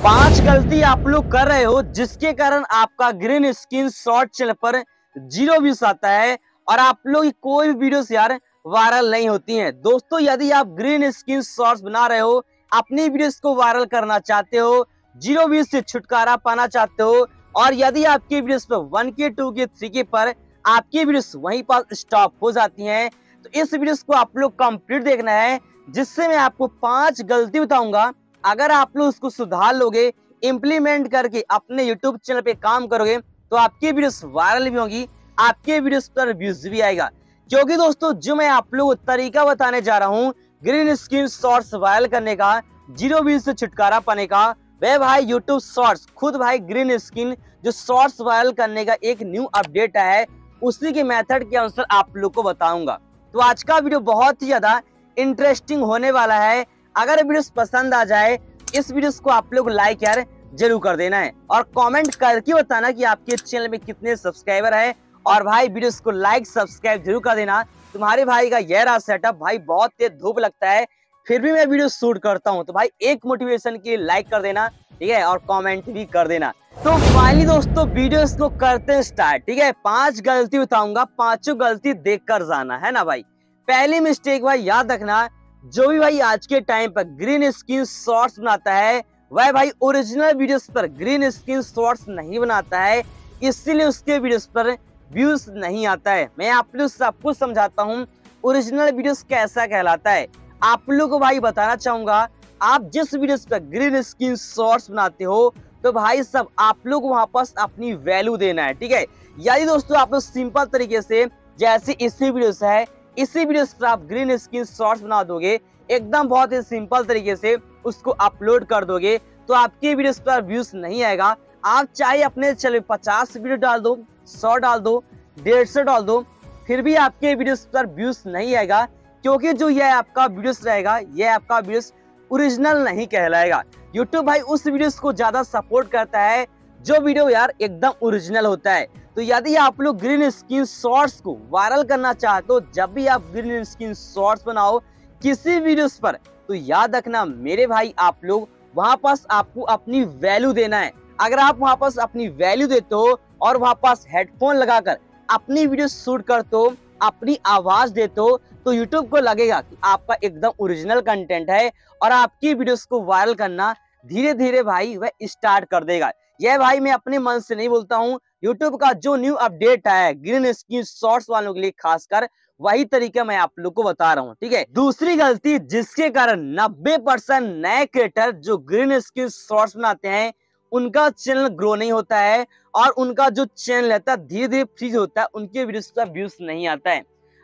पाँच गलती आप लोग कर रहे हो, जिसके कारण आपका ग्रीन स्क्रीन शॉर्ट चैनल पर ज़ीरो व्यूज़ आता है और आप लोग कोई भी वीडियो यार वायरल नहीं होती हैं। दोस्तों, यदि आप ग्रीन स्क्रीन शॉर्ट्स बना रहे हो, अपनी वीडियोस को वायरल करना चाहते हो ज़ीरो व्यूज़ से छुटकारा पाना चाहते हो, और यदि आपकी वीडियोस पर वन के टू के थ्री के पर आपकी वीडियोस वहीं पर स्टॉप हो जाती हैं तो इस वीडियोस को आप लोग कंप्लीट देखना है, जिससे मैं आपको पाँच गलती बताऊँगा अगर आप लोग उसको सुधार लोगे इम्प्लीमेंट करके अपने यूट्यूब चैनल पे काम करोगे तो आपकी वीडियोस वायरल भी होंगी, आपके वीडियोस पर व्यूज़ भी आएगा। क्योंकि दोस्तों, जो मैं आप लोग तरीका बताने जा रहा हूँ ग्रीन स्क्रीन शॉर्ट्स वायरल करने का ज़ीरो व्यूज़ से छुटकारा पाने का वे भाई यूट्यूब शॉर्ट्स खुद भाई ग्रीन स्क्रीन जो शॉर्ट्स वायरल करने का एक न्यू अपडेट है, उसी के मेथड के अनुसार आप लोग को बताऊँगा। तो आज का वीडियो बहुत ही ज़्यादा इंटरेस्टिंग होने वाला है अगर वीडियो पसंद आ जाए, इस वीडियो को आप लोग लाइक यार ज़रूर कर देना है। और कमेंट करके बताना कि आपके चैनल में कितने सब्सक्राइबर है। और भाई वीडियो को लाइक सब्सक्राइब ज़रूर कर देना। तुम्हारे भाई का यह रहा सेटअप भाई, बहुत तेज धूप लगता है। फिर भी मैं वीडियो शूट करता हूँ तो भाई, एक मोटिवेशन के लाइक कर देना, ठीक है? और कमेंट भी कर देना। तो फाइनली दोस्तों वीडियो को करते हैं स्टार्ट ठीक है? पाँच गलती बताऊँगा, पाँचों गलती देख जाना, है ना भाई? पहली मिस्टेक भाई, याद रखना जो भी भाई आज के टाइम पर ग्रीन स्क्रीन शॉर्ट्स बनाता है, वह भाई ओरिजिनल वीडियोस पर ग्रीन स्क्रीन शॉर्ट्स नहीं बनाता है, इसीलिए उसके वीडियोस पर व्यूज़ नहीं आता है। मैं आप लोग सब कुछ समझाता हूँ ओरिजिनल वीडियोस कैसा कहलाता है। आप लोग को भाई बताना चाहूँगा, आप जिस वीडियोस पर ग्रीन स्क्रीन शॉर्ट्स बनाते हो तो भाई सब आप लोग वहाँ पर अपनी वैल्यू देना है, ठीक है? यदि दोस्तों, आप लोग सिंपल तरीके से, जैसे इसी वीडियो से है इसी वीडियो पर आप ग्रीन स्क्रीन शॉर्ट्स बना दोगे, एकदम बहुत ही सिंपल तरीके से उसको अपलोड कर दोगे तो आपके वीडियो पर व्यूज़ नहीं आएगा। आप चाहे अपने चले पचास वीडियो डाल दो, सौ डाल दो, डेढ़ सौ डाल दो, फिर भी आपके वीडियो पर व्यूज़ नहीं आएगा, क्योंकि जो यह आपका वीडियोस रहेगा, यह आपका वीडियोस ओरिजिनल नहीं कहलाएगा। यूट्यूब भाई उस वीडियोस को ज़्यादा सपोर्ट करता है जो वीडियो यार एकदम ओरिजिनल होता है। तो यदि आप लोग ग्रीन स्क्रीन शॉर्ट्स को वायरल करना चाहते हो, जब भी आप ग्रीन स्क्रीन शॉर्ट्स बनाओ किसी वीडियोस पर तो याद रखना मेरे भाई आप लोग, वहाँ पास आपको अपनी वैल्यू देना है। अगर आप वहाँ पास अपनी वैल्यू देते हो और वहाँ पास हेडफोन लगाकर अपनी वीडियो शूट करते हो, अपनी आवाज़ देते हो तो यूट्यूब को लगेगा कि आपका एकदम ओरिजिनल कंटेंट है और आपकी वीडियोस को वायरल करना धीरे धीरे भाई वह स्टार्ट कर देगा। यह भाई मैं अपने मन से नहीं बोलता हूँ। यूट्यूब का जो न्यू अपडेट है ग्रीन स्क्रीन शॉर्ट्स वालों के लिए खासकर, वही तरीका मैं आप लोग को बता रहा हूँ, ठीक है? दूसरी गलती जिसके कारण 90 परसेंट नए क्रिएटर जो ग्रीन स्क्रीन शॉर्ट्स बनाते हैं, उनका चैनल ग्रो नहीं होता है और उनका जो चैनल रहता है धीरे धीरे फ्रीज होता है, उनके वीडियोस का व्यूज़ नहीं आता है।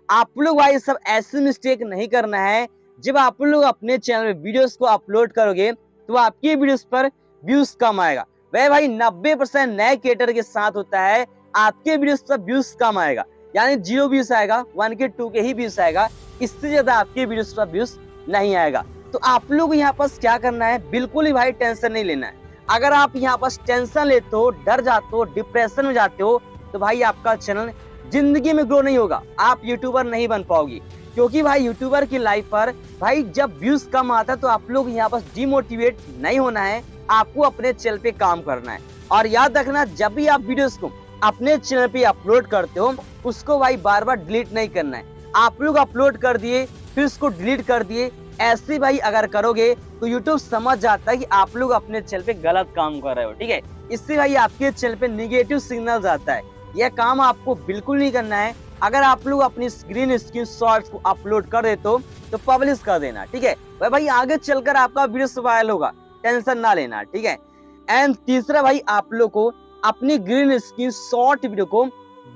आप लोग भाई सब ऐसे मिस्टेक नहीं करना है। जब आप लोग अपने चैनल में वीडियोस को अपलोड करोगे तो आपके वीडियोस पर व्यूज़ कम आएगा। वह भाई 90 परसेंट नए क्रिएटर के साथ होता है। आपके वीडियोस पर व्यूज़ कम आएगा। यानी ज़ीरो व्यूज़ आएगा वन के टू के ही व्यूज़ आएगा। इससे ज़्यादा आपके वीडियोस पर व्यूज़ नहीं आएगा। तो आप लोग यहाँ पर क्या करना है? बिल्कुल ही भाई टेंशन नहीं लेना है। अगर आप यहाँ पर टेंशन लेते हो, डर जाते हो डिप्रेशन में जाते हो तो भाई आपका चैनल ज़िंदगी में ग्रो नहीं होगा। आप यूट्यूबर नहीं बन पाओगी। क्योंकि भाई यूट्यूबर की लाइफ पर भाई जब व्यूज़ कम आता है तो आप लोग यहाँ पर डिमोटिवेट नहीं होना है, आपको अपने चैनल पे काम करना है। और याद रखना, जब भी आप वीडियोस को अपने चैनल पे अपलोड करते हो, उसको भाई बार बार डिलीट नहीं करना है। आप लोग अपलोड कर दिए, फिर उसको डिलीट कर दिए, ऐसे भाई अगर करोगे तो यूट्यूब समझ जाता है कि आप लोग अपने चैनल पे गलत काम कर रहे हो, ठीक है? इससे भाई आपके चैनल पे निगेटिव सिग्नल आता है। यह काम आपको बिल्कुल नहीं करना है। अगर आप लोग अपनी स्क्रीन स्क्रीन शॉर्ट्स को अपलोड कर देते हो तो पब्लिश कर देना, ठीक है? भाई भाई, आगे चलकर आपका वीडियो वायरल होगा टेंशन ना लेना, ठीक है? एंड तीसरा भाई, आप लोग को अपनी ग्रीन स्क्रीन शॉर्ट वीडियो को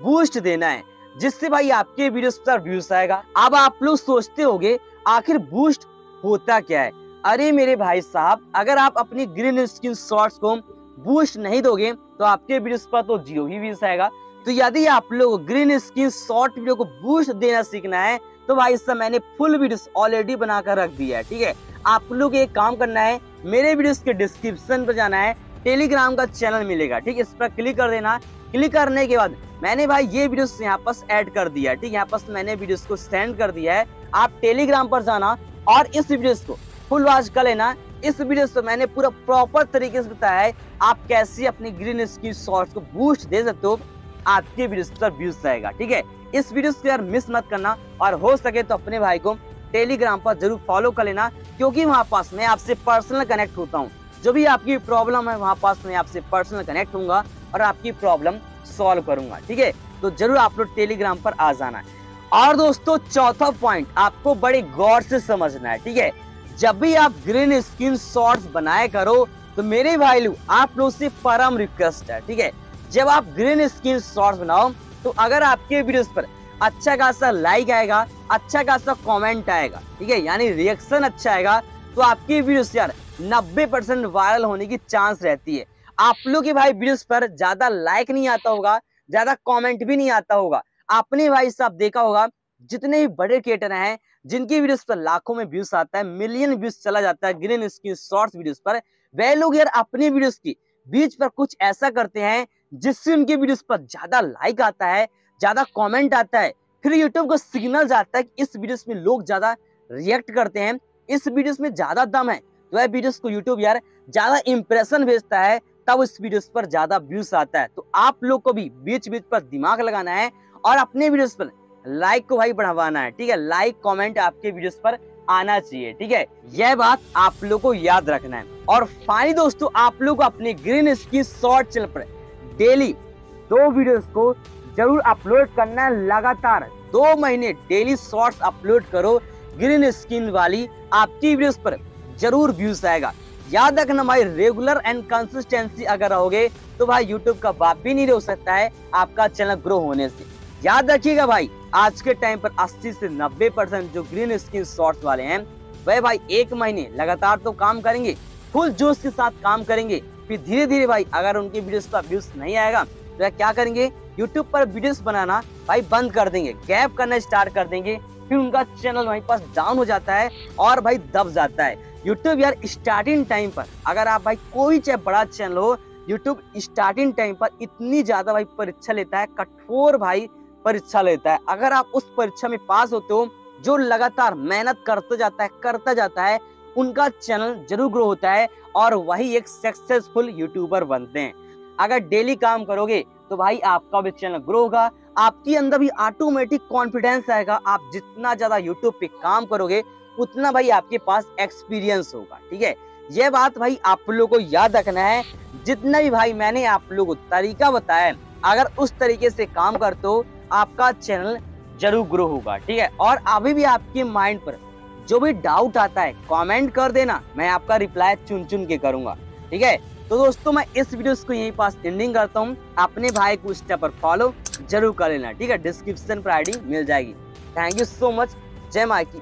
बूस्ट देना है, जिससे भाई आपके वीडियो पर व्यूज़ आएगा। अब आप लोग सोचते होगे, आखिर बूस्ट होता क्या है? अरे मेरे भाई साहब, अगर आप अपनी ग्रीन स्क्रीन शॉर्ट्स को बूस्ट नहीं दोगे तो आपके वीडियो पर तो ज़ीरो ही व्यूज़ आएगा। तो यदि आप लोग ग्रीन स्क्रीन शॉर्ट वीडियो को बूस्ट देना सीखना है तो भाई इसका मैंने फुल वीडियो ऑलरेडी बनाकर रख दिया है, ठीक है? आप लोग एक काम करना है, मेरे वीडियो के डिस्क्रिप्शन पर जाना है टेलीग्राम का चैनल मिलेगा, ठीक है? इस पर क्लिक कर देना। क्लिक करने के बाद मैंने भाई ये वीडियो यहाँ पर ऐड कर दिया ठीक है? यहाँ पर मैंने वीडियो को सेंड कर दिया है। आप टेलीग्राम पर जाना और इस वीडियो को फुल वॉच कर लेना। इस वीडियो से मैंने पूरा प्रॉपर तरीके से बताया है। आप कैसे अपनी ग्रीन स्किन शॉर्ट्स को बूस्ट दे सकते हो? आपके वीडियो पर व्यूज़ आएगा ठीक है? इस वीडियो को यार मिस मत करना और हो सके तो अपने भाई को टेलीग्राम पर ज़रूर फॉलो कर लेना, क्योंकि वहाँ पास मैं आपसे पर्सनल कनेक्ट होता हूँ। जो भी आपकी प्रॉब्लम है, वहाँ पास मैं आपसे पर्सनल कनेक्ट होऊँगा और आपकी प्रॉब्लम सॉल्व करूँगा, ठीक है? तो ज़रूर आप लोग टेलीग्राम पर आ जाना। है और दोस्तों, चौथा पॉइंट आपको बड़े गौर से समझना है, ठीक है? जब भी आप ग्रीन स्किन शॉर्ट्स बनाए करो तो मेरे भाई लोग, आप लोग से परम रिक्वेस्ट है, ठीक है? जब आप ग्रीन स्क्रीन शॉर्ट्स बनाओ तो अगर आपके वीडियोस पर अच्छा खासा लाइक आएगा अच्छा खासा कमेंट आएगा, ठीक है? यानी रिएक्शन अच्छा आएगा तो आपकी वीडियोस यार 90 परसेंट वायरल होने की चांस रहती है। आप लोग के भाई वीडियोस पर ज़्यादा लाइक नहीं आता होगा, ज़्यादा कमेंट भी नहीं आता होगा। आपने भाई साहब देखा होगा, जितने भी बड़े क्रिएटर हैं, जिनकी वीडियोस पर लाखों में व्यूज़ आता है मिलियन व्यूज़ चला जाता है ग्रीन स्क्रीन शॉर्ट्स वीडियोस पर वे लोग यार अपनी वीडियोस की बीच पर कुछ ऐसा करते हैं जिससे उनके वीडियोस पर ज़्यादा लाइक आता है, ज़्यादा कमेंट आता है। फिर यूट्यूब को सिग्नल जाता है कि इस वीडियोस में लोग ज़्यादा रिएक्ट करते हैं, इस वीडियोस में ज़्यादा दम है। तो वह वीडियोस को यूट्यूब यार ज़्यादा इंप्रेशन भेजता है, तब उस वीडियोस पर ज़्यादा व्यूज़ आता है। तो आप लोग को भी बीच बीच पर दिमाग लगाना है और अपने वीडियोस पर लाइक को भाई बढ़ावाना है, ठीक है? लाइक कमेंट आपके वीडियोस पर आना चाहिए, ठीक है? यह बात आप लोग को याद रखना है। और फाइनली दोस्तों, आप लोग अपने ग्रीन स्किन शॉर्ट चैनल पर डेली दो वीडियोस को ज़रूर अपलोड करना है लगातार। दो महीने डेली शॉर्ट्स अपलोड करो ग्रीन स्किन वाली आपकी वीडियोस पर ज़रूर व्यूज़ आएगा। याद रखना भाई रेगुलर एंड कंसिस्टेंसी अगर रहोगे तो भाई यूट्यूब का बाप भी नहीं रह सकता है, आपका चैनल ग्रो होने से। याद रखिएगा भाई, आज के टाइम पर 80 से 90 परसेंट जो ग्रीन स्किन शॉर्ट्स वाले हैं, वह भाई एक महीने लगातार तो काम करेंगे, फुल जोश के साथ काम करेंगे। फिर धीरे धीरे भाई, अगर उनके वीडियोस पर व्यूज़ नहीं आएगा तो क्या करेंगे? यूट्यूब पर वीडियोस बनाना भाई बंद कर देंगे गैप करना स्टार्ट कर देंगे। फिर उनका चैनल वहीं पास डाउन हो जाता है और भाई दब जाता है। यूट्यूब यार स्टार्टिंग टाइम पर अगर आप भाई कोई चाहे बड़ा चैनल हो यूट्यूब स्टार्टिंग टाइम पर इतनी ज़्यादा भाई परीक्षा लेता है, कठोर भाई परीक्षा लेता है। अगर आप उस परीक्षा में पास होते हो, जो लगातार मेहनत करते जाता है, करता जाता है, उनका चैनल ज़रूर ग्रो होता है और वही एक सक्सेसफुल यूट्यूबर बनते हैं। अगर डेली काम करोगे तो भाई आपका भी चैनल ग्रो होगा, आपके अंदर भी ऑटोमेटिक कॉन्फिडेंस आएगा आप जितना ज़्यादा यूट्यूब पे काम करोगे, उतना भाई आपके पास एक्सपीरियंस होगा, ठीक है? यह बात भाई आप लोग को याद रखना है। जितना भी भाई मैंने आप लोगों को तरीका बताया अगर उस तरीके से काम करते हो आपका चैनल ज़रूर ग्रो होगा, ठीक है? और अभी भी आपके माइंड पर जो भी डाउट आता है कमेंट कर देना, मैं आपका रिप्लाई चुन चुन के करूँगा, ठीक है? तो दोस्तों, मैं इस वीडियो को यहीं पास एंडिंग करता हूँ। अपने भाई को स्टेप पर फॉलो ज़रूर कर लेना, ठीक है? डिस्क्रिप्शन पर आईडी मिल जाएगी। थैंक यू सो मच जय माई की।